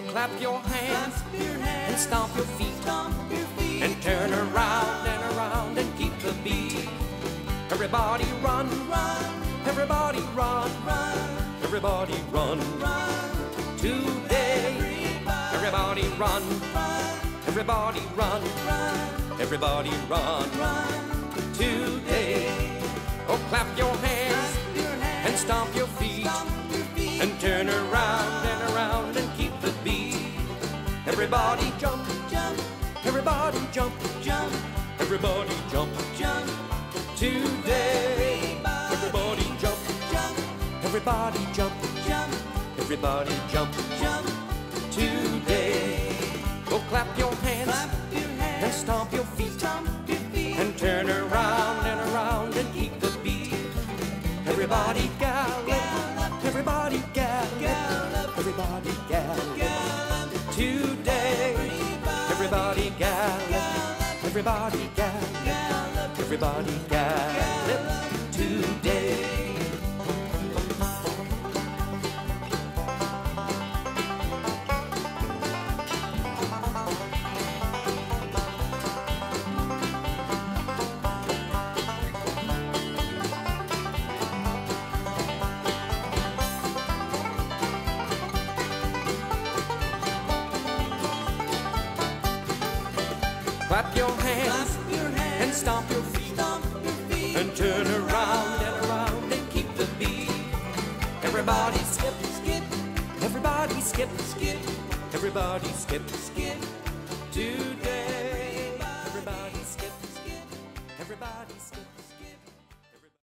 clap your hands Clap your hands. and stomp your feet Stomp your feet. and turn around and around and keep the beat. Everybody run, run, everybody run, run, everybody run run. today. Everybody run, Run, everybody run, run, everybody run run. today. Oh, clap your hands Clap your hands. and stomp your feet Stomp your feet. and turn around Everybody jump, jump, everybody jump, jump, everybody jump jump. today. Everybody jump, Jump, everybody jump, jump, everybody jump jump. today. Oh, clap your hands Clap your hands. and stomp your feet Stomp your feet. and turn around and around and keep the beat. Everybody gallop, Gallop. everybody gallop, everybody gallop Gallop. Today. Everybody gallop, everybody gallop, Gallop. everybody gallop Clap your hands, Clap your hands and stomp your, feet, stomp your feet, and turn around and around and keep the beat. Everybody skip, skip, everybody skip, skip, everybody skip, skip today. Everybody skip, skip, everybody skip.